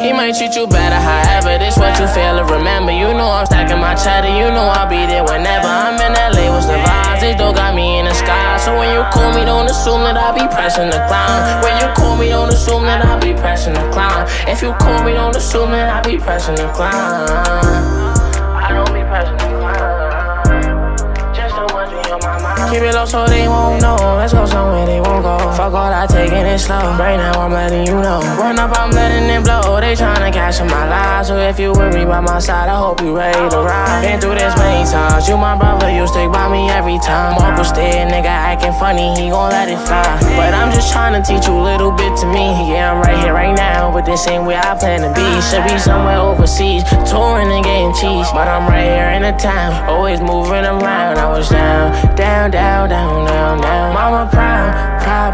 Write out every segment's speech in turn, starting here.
He might treat you better, however, this what you feel and remember. You know I'm stacking my cheddar, you know I'll be there whenever I'm in LA. What's the vibes? They still got me in the sky. So when you call me, don't assume that I'll be pressing the clown. When you call me, don't assume that I'll be pressing the clown. If you call me, don't assume that I'll be pressing the clown. Keep it low so they won't know. Let's go somewhere they won't go. Fuck all I taking it slow. Right now I'm letting you know. Run up, I'm letting it blow. They tryna cash in my life. So if you me by my side, I hope you ready to ride. Been through this many times. You my brother, you stick by me every time. Marco stay, nigga acting funny, he gon' let it fly. But I'm just tryna teach you a little bit to me. Yeah, I'm right here, right now. But this ain't where I plan to be. Should be somewhere overseas, touring and getting cheese. But I'm right here in the town, always moving around. I was down,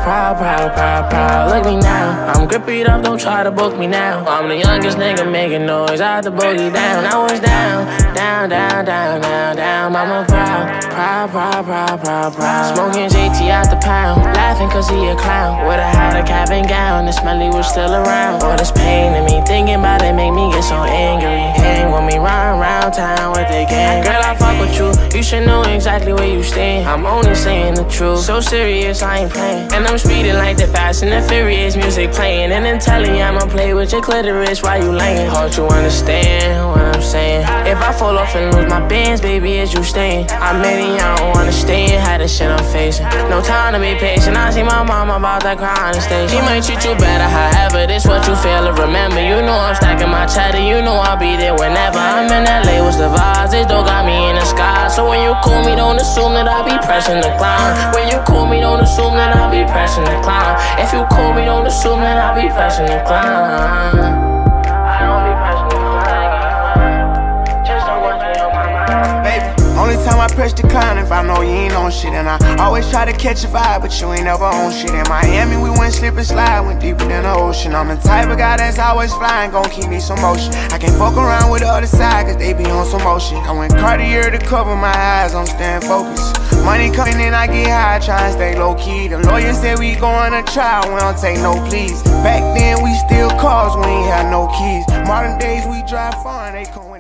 proud, proud, proud, proud. Look me now, I'm grippy up, don't try to book me now. I'm the youngest nigga making noise out the boogie down. I was down, down, down, down, down, down. Mama proud, proud, proud, proud, proud, proud. Smoking JT out the pound, laughing cause he a clown. Would've had a cap and gown, the smelly was still around. All this pain in me, thinking about it make me get you know exactly where you stand. I'm only saying the truth, so serious, I ain't playing. And I'm speeding like the Fast and the Furious music playing. And then telling you I'ma play with your clitoris while you laying. Hard you understand what I'm saying. If I fall off and lose my bands, baby, is you staying? I maybe I don't understand how the shit I'm facing. No time to be patient. I see my mama about on the stage. She might treat you better, however, this what you feel and remember. You know I'm stacking my cheddar, you know I'll be there whenever I'm in LA. What's the vibes? This don't got me in the sky. So when you call me, don't assume that I'll be pressing the clown. When you call me, don't assume that I'll be pressing the clown. If you call me, don't assume that I'll be pressing the clown. I press decline if I know you ain't on shit. And I always try to catch a vibe, but you ain't never on shit. In Miami, we went slip and slide, went deeper than the ocean. I'm the type of guy that's always flying, gon' keep me some motion. I can't fuck around with the other side, cause they be on some motion. I went Cartier to cover my eyes, I'm staying focused. Money coming in, I get high, try and stay low key. The lawyer said we going to trial, we don't take no pleas. Back then, we still cars, we ain't had no keys. Modern days, we drive and they come